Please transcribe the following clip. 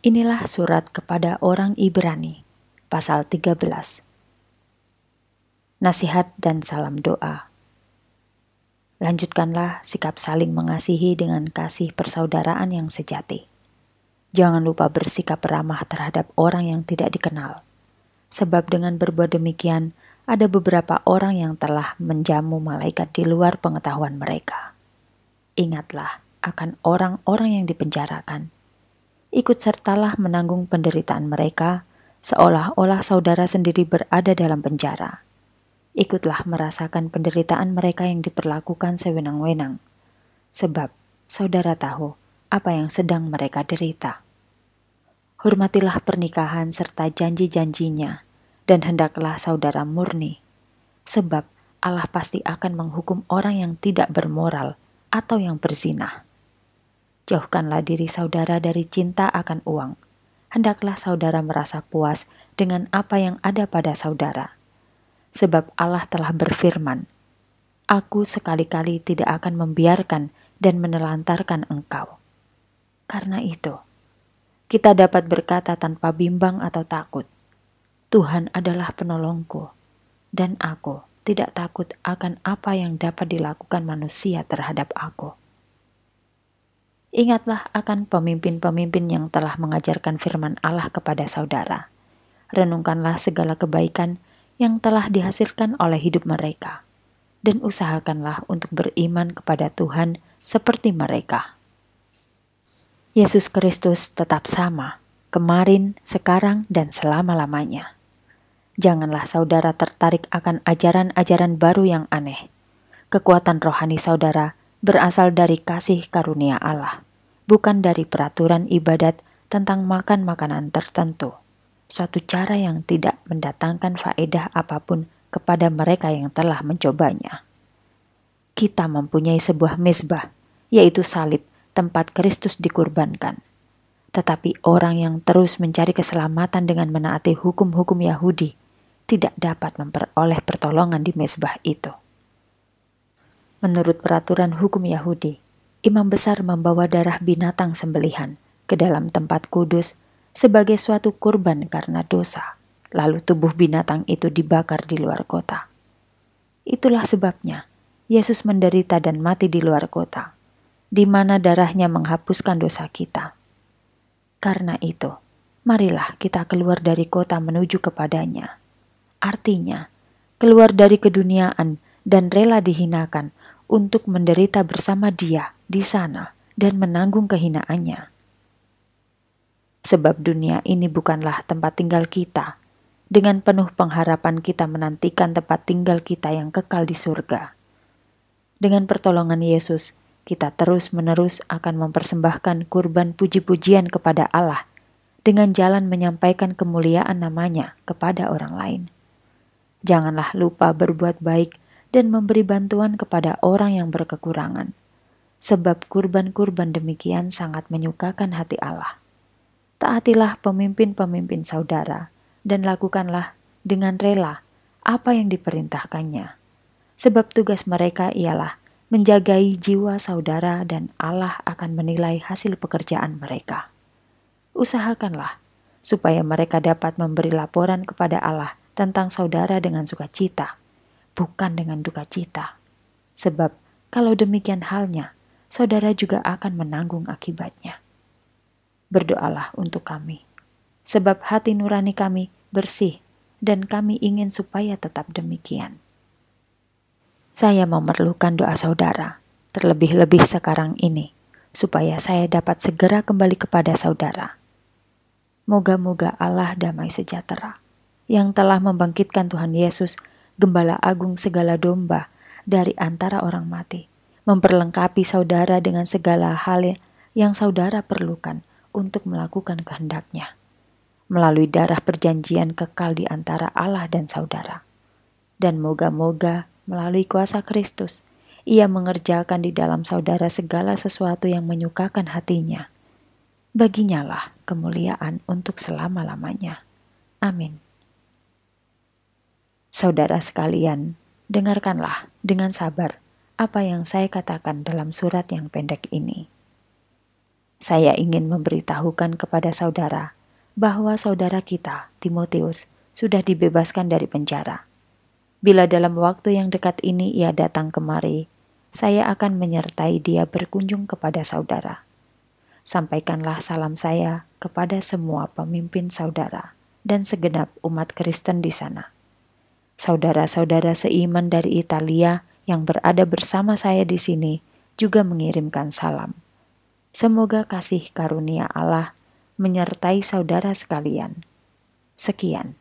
Inilah surat kepada orang Ibrani, pasal 13. Nasihat dan salam doa. Lanjutkanlah sikap saling mengasihi dengan kasih persaudaraan yang sejati. Jangan lupa bersikap ramah terhadap orang yang tidak dikenal. Sebab dengan berbuat demikian, ada beberapa orang yang telah menjamu malaikat di luar pengetahuan mereka. Ingatlah akan orang-orang yang dipenjarakan ikut sertalah menanggung penderitaan mereka, seolah-olah saudara sendiri berada dalam penjara. Ikutlah merasakan penderitaan mereka yang diperlakukan sewenang-wenang, sebab saudara tahu apa yang sedang mereka derita. Hormatilah pernikahan serta janji-janjinya, dan hendaklah saudara murni, sebab Allah pasti akan menghukum orang yang tidak bermoral atau yang berzinah Jauhkanlah diri saudara dari cinta akan uang. Hendaklah saudara merasa puas dengan apa yang ada pada saudara. Sebab Allah telah berfirman, Aku sekali-kali tidak akan membiarkan dan menelantarkan engkau. Karena itu, kita dapat berkata tanpa bimbang atau takut, Tuhan adalah penolongku, dan aku tidak takut akan apa yang dapat dilakukan manusia terhadap aku. Ingatlah akan pemimpin-pemimpin yang telah mengajarkan firman Allah kepada saudara. Renungkanlah segala kebaikan yang telah dihasilkan oleh hidup mereka, dan usahakanlah untuk beriman kepada Tuhan seperti mereka. Yesus Kristus tetap sama, kemarin, sekarang, dan selama-lamanya. Janganlah saudara tertarik akan ajaran-ajaran baru yang aneh. Kekuatan rohani saudara berasal dari kasih karunia Allah, bukan dari peraturan ibadat tentang makan makanan tertentu, suatu cara yang tidak mendatangkan faedah apa pun kepada mereka yang telah mencobanya. Kita mempunyai sebuah mezbah, yaitu salib tempat Kristus dikurbankan. Tetapi orang yang terus mencari keselamatan dengan menaati hukum-hukum Yahudi tidak dapat memperoleh pertolongan di mezbah itu. Menurut peraturan hukum Yahudi, imam besar membawa darah binatang sembelihan ke dalam tempat kudus sebagai suatu kurban karena dosa, lalu tubuh binatang itu dibakar di luar kota. Itulah sebabnya Yesus menderita dan mati di luar kota, di mana darahnya menghapuskan dosa kita. Karena itu, marilah kita keluar dari kota menuju kepadanya. Artinya, keluar dari keduniaan dan rela dihinakan untuk menderita bersama dia di sana dan menanggung kehinaannya. Sebab dunia ini bukanlah tempat tinggal kita. Dengan penuh pengharapan kita menantikan tempat tinggal kita yang kekal di surga. Dengan pertolongan Yesus, kita terus-menerus akan mempersembahkan kurban puji-pujian kepada Allah dengan jalan menyampaikan kemuliaan namanya kepada orang lain. Janganlah lupa berbuat baik dan memberi bantuan kepada orang yang berkekurangan, sebab kurban-kurban demikian sangat menyukakan hati Allah. Taatilah pemimpin-pemimpin saudara, dan lakukanlah dengan rela apa yang diperintahkannya, sebab tugas mereka ialah menjagai jiwa saudara, dan Allah akan menilai hasil pekerjaan mereka. Usahakanlah supaya mereka dapat memberi laporan kepada Allah tentang saudara dengan sukacita bukan dengan duka cita. Sebab kalau demikian halnya, saudara juga akan menanggung akibatnya. Berdoalah untuk kami, sebab hati nurani kami bersih dan kami ingin supaya tetap demikian. Saya memerlukan doa saudara, terlebih-lebih sekarang ini, supaya saya dapat segera kembali kepada saudara. Moga-moga Allah damai sejahtera, yang telah membangkitkan Tuhan Yesus gembala agung segala domba dari antara orang mati, memperlengkapi saudara dengan segala hal yang saudara perlukan untuk melakukan kehendaknya, melalui darah perjanjian kekal di antara Allah dan saudara. Dan moga-moga melalui kuasa Kristus, ia mengerjakan di dalam saudara segala sesuatu yang menyukakan hatinya. Baginyalah kemuliaan untuk selama-lamanya. Amin. Saudara sekalian, dengarkanlah dengan sabar apa yang saya katakan dalam surat yang pendek ini. Saya ingin memberitahukan kepada saudara bahwa saudara kita, Timotius, sudah dibebaskan dari penjara. Bila dalam waktu yang dekat ini ia datang kemari, saya akan menyertai dia berkunjung kepada saudara. Sampaikanlah salam saya kepada semua pemimpin saudara dan segenap umat Kristen di sana. Saudara-saudara seiman dari Italia yang berada bersama saya di sini juga mengirimkan salam. Semoga kasih karunia Allah menyertai saudara sekalian. Sekian.